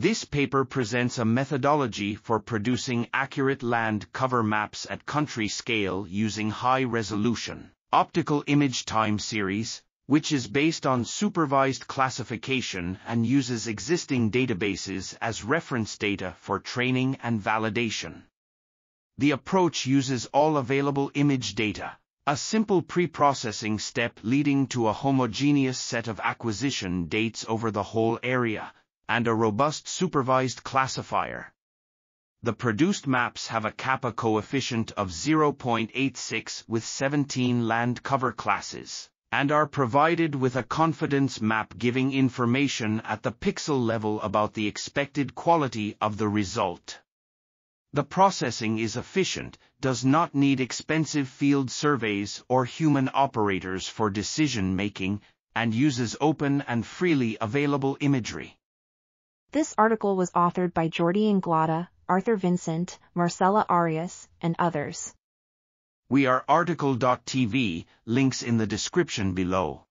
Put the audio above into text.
This paper presents a methodology for producing accurate land cover maps at country scale using high-resolution optical image time series, which is based on supervised classification and uses existing databases as reference data for training and validation. The approach uses all available image data, a simple pre-processing step leading to a homogeneous set of acquisition dates over the whole area, and a robust supervised classifier. The produced maps have a kappa coefficient of 0.86 with 17 land cover classes, and are provided with a confidence map giving information at the pixel level about the expected quality of the result. The processing is efficient, does not need expensive field surveys or human operators for decision making, and uses open and freely available imagery. This article was authored by Jordi Inglada, Arthur Vincent, Marcela Arias, and others. We are RTCL.TV, links in the description below.